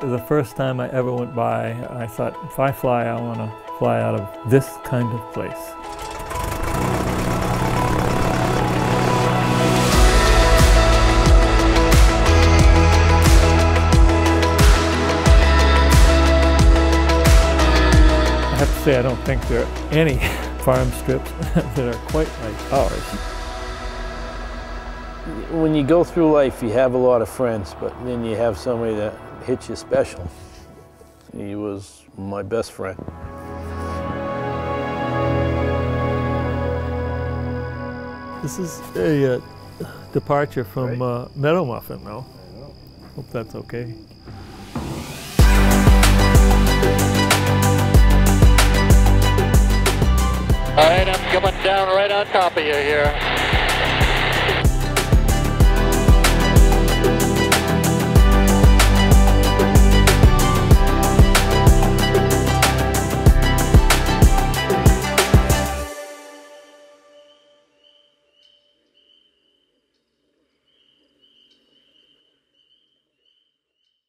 The first time I ever went by, I thought, if I fly, I want to fly out of this kind of place. I have to say, I don't think there are any farm strips that are quite like ours. When you go through life, you have a lot of friends, but then you have somebody that hits you special. He was my best friend. This is a uh, departure from uh, Meadow Muffin, though. Hope that's okay. All right, I'm coming down right on top of you here.